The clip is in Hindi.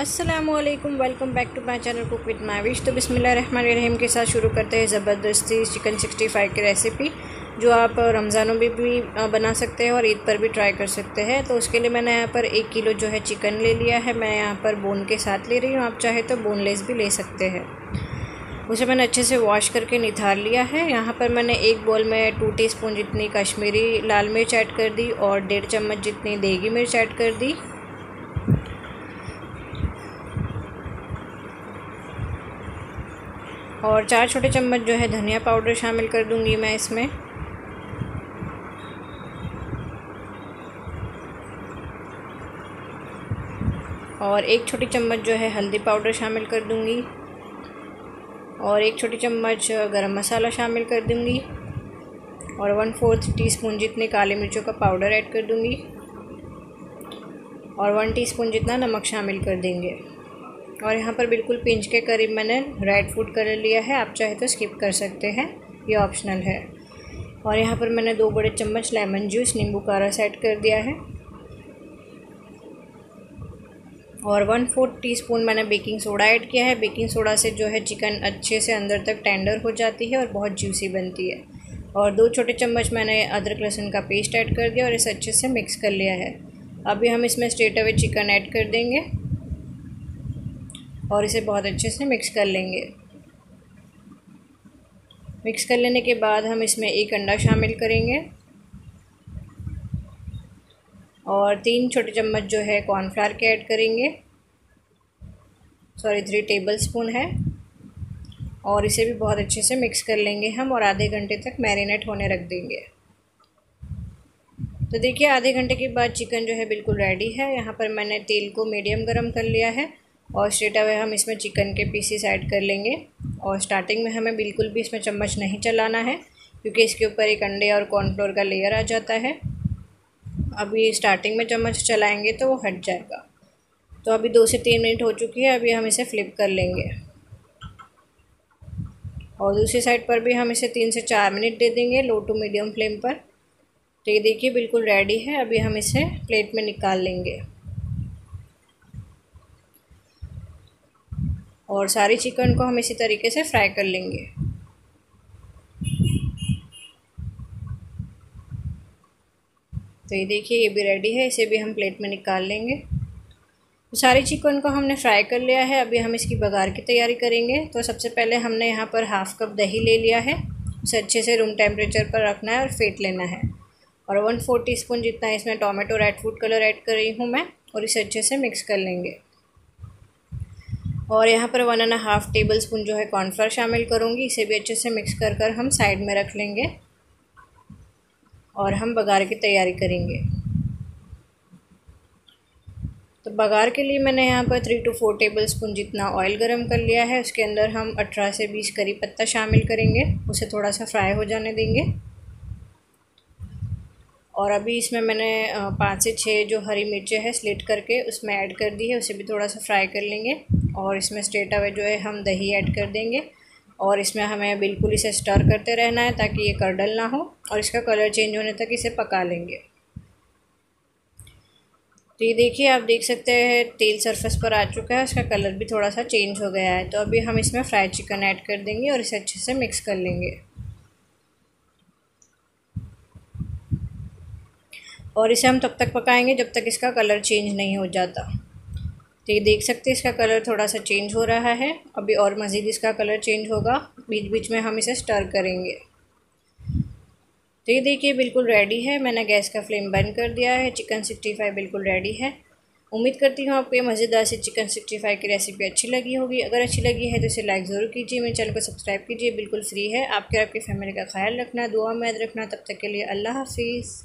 असलकम welcome back to my channel cook with my wish तो बिसमीम के साथ शुरू करते हैं ज़बरदस्ती चिकन 65 की रेसिपी जो आप रमज़ानों में भी बना सकते हैं और ईद पर भी ट्राई कर सकते हैं। तो उसके लिए मैंने यहाँ पर एक किलो जो है चिकन ले लिया है। मैं यहाँ पर बोन के साथ ले रही हूँ। आप चाहे तो बोनलेस भी ले सकते हैं। उसे मैंने अच्छे से वॉश करके निथार लिया है। यहाँ पर मैंने एक बॉल में टू टीस्पून जितनी कश्मीरी लाल मिर्च ऐड कर दी और डेढ़ चम्मच जितनी देगी मिर्च ऐड कर दी। और चार छोटे चम्मच जो है धनिया पाउडर शामिल कर दूँगी मैं इसमें। और एक छोटी चम्मच जो है हल्दी पाउडर शामिल कर दूँगी। और एक छोटी चम्मच गरम मसाला शामिल कर दूँगी। और वन फोर्थ टीस्पून जितने काले मिर्चों का पाउडर ऐड कर दूँगी। और वन टीस्पून जितना नमक शामिल कर देंगे। और यहाँ पर बिल्कुल पिंच के करीब मैंने रेड फ़ूड कलर लिया है। आप चाहे तो स्किप कर सकते हैं। ये ऑप्शनल है। और यहाँ पर मैंने दो बड़े चम्मच लेमन जूस नींबू का रस ऐड कर दिया है। और वन फोर्थ टी स्पून मैंने बेकिंग सोडा ऐड किया है। बेकिंग सोडा से जो है चिकन अच्छे से अंदर तक टेंडर हो जाती है और बहुत जूसी बनती है। और दो छोटे चम्मच मैंने अदरक लहसुन का पेस्ट ऐड कर दिया और इसे अच्छे से मिक्स कर लिया है। अभी हम इसमें स्ट्रेट अवे चिकन ऐड कर देंगे। और इसे बहुत अच्छे से मिक्स कर लेंगे। मिक्स कर लेने के बाद हम इसमें एक अंडा शामिल करेंगे। और तीन छोटे चम्मच जो है कॉर्नफ्लावर के ऐड करेंगे। सॉरी थ्री टेबल स्पून है। और इसे भी बहुत अच्छे से मिक्स कर लेंगे हम और आधे घंटे तक मैरिनेट होने रख देंगे। तो देखिए, आधे घंटे के बाद चिकन जो है बिल्कुल रेडी है। यहाँ पर मैंने तेल को मीडियम गरम कर लिया है। और स्ट्रेट अवे हम इसमें चिकन के पीसीस ऐड कर लेंगे। और स्टार्टिंग में हमें बिल्कुल भी इसमें चम्मच नहीं चलाना है, क्योंकि इसके ऊपर एक अंडे और कॉर्नफ्लोर का लेयर आ जाता है। अभी स्टार्टिंग में चम्मच चलाएँगे तो वो हट जाएगा। तो अभी दो से तीन मिनट हो चुकी है, अभी हम इसे फ्लिप कर लेंगे। और दूसरी साइड पर भी हम इसे तीन से चार मिनट दे देंगे लो टू मीडियम फ्लेम पर। तो ये देखिए बिल्कुल रेडी है, अभी हम इसे प्लेट में निकाल लेंगे। और सारी चिकन को हम इसी तरीके से फ्राई कर लेंगे। तो ये देखिए, ये भी रेडी है। इसे भी हम प्लेट में निकाल लेंगे। तो सारी चिकन को हमने फ्राई कर लिया है। अभी हम इसकी बघार की तैयारी करेंगे। तो सबसे पहले हमने यहाँ पर हाफ़ कप दही ले लिया है। उसे अच्छे से रूम टेम्परेचर पर रखना है और फेंट लेना है। और वन फोर टी स्पून जितना इसमें tomato red food colour add कर रही हूँ मैं, और इसे अच्छे से मिक्स कर लेंगे। और यहाँ पर one and half tablespoon जो है कॉर्नफ्लावर शामिल करूँगी। इसे भी अच्छे से मिक्स कर कर हम साइड में रख लेंगे और हम बघार की तैयारी करेंगे। तो बघार के लिए मैंने यहाँ पर three to four tablespoon जितना ऑयल गरम कर लिया है, उसके अंदर हम अठारह से बीस करी पत्ता शामिल करेंगे। उसे थोड़ा सा फ्राई हो जाने देंगे। और अभी इसमें मैंने पाँच से छः जो हरी मिर्चें हैं स्लिट करके उसमें ऐड कर दी है, उसे भी थोड़ा सा फ्राई कर लेंगे। और इसमें स्ट्रेट अवे जो है हम दही ऐड कर देंगे। और इसमें हमें बिल्कुल इसे स्टर करते रहना है ताकि ये कर्डल ना हो और इसका कलर चेंज होने तक इसे पका लेंगे। तो ये देखिए, आप देख सकते हैं, तेल सरफेस पर आ चुका है इसका कलर भी थोड़ा सा चेंज हो गया है। तो अभी हम इसमें फ्राइड चिकन ऐड कर देंगे और इसे अच्छे से मिक्स कर लेंगे। और इसे हम तब तक पकाएँगे जब तक इसका कलर चेंज नहीं हो जाता। तो ये देख सकते हैं, इसका कलर थोड़ा सा चेंज हो रहा है। अभी और मज़ीद इसका कलर चेंज होगा। बीच बीच में हम इसे स्टर करेंगे। तो ये देखिए, बिल्कुल रेडी है। मैंने गैस का फ्लेम बंद कर दिया है। चिकन सिक्सटी फाइव बिल्कुल रेडी है। उम्मीद करती हूँ आपको ये मज़ेदार से चिकन सिक्सटी फाइव की रेसिपी अच्छी लगी होगी। अगर अच्छी लगी है तो इसे लाइक ज़रूर कीजिए। मेरे चैनल को सब्सक्राइब कीजिए। बिल्कुल फ्री है। आपके आपकी फैमिली का ख्याल रखना, दुआ में रखना। तब तक के लिए अल्लाह हाफिज़।